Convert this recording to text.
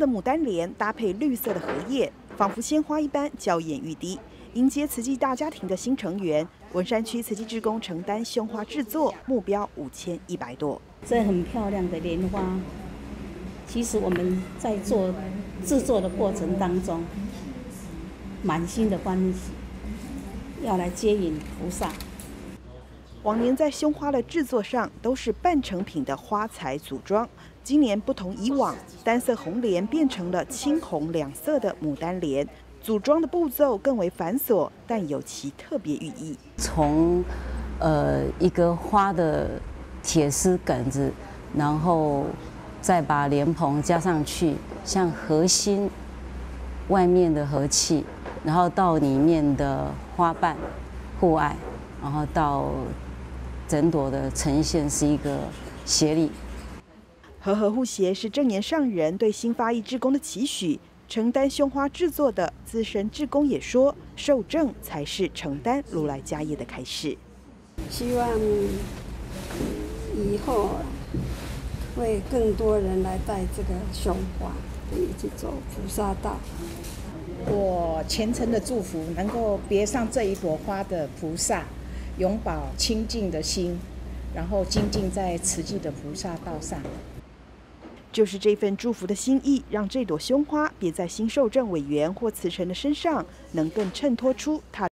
的牡丹莲搭配绿色的荷叶，仿佛鲜花一般娇艳欲滴。迎接慈济大家庭的新成员，文山区慈济志工承担胸花制作，目标五千一百朵。这很漂亮的莲花，其实我们在做制作的过程当中，满心的欢喜，要来接引菩萨。往年在胸花的制作上都是半成品的花材组装，今年不同以往，单色红莲变成了青红两色的牡丹莲。组装的步骤更为繁琐，但有其特别寓意。从呃一个花的铁丝杆子，然后再把莲蓬加上去，像核心外面的和气，然后到里面的花瓣、户外，然后到整朵的呈现是一个协力。和和护协是正言上人对新发义志工的期许。承担胸花制作的资深志工也说：“受证才是承担如来家业的开始。希望以后会更多人来带这个胸花，一起走菩萨道。我虔诚的祝福，能够别上这一朵花的菩萨，永葆清净的心，然后精进在慈济的菩萨道上。”就是这份祝福的心意，让这朵胸花别在新受证委员或慈诚的身上，能更衬托出他。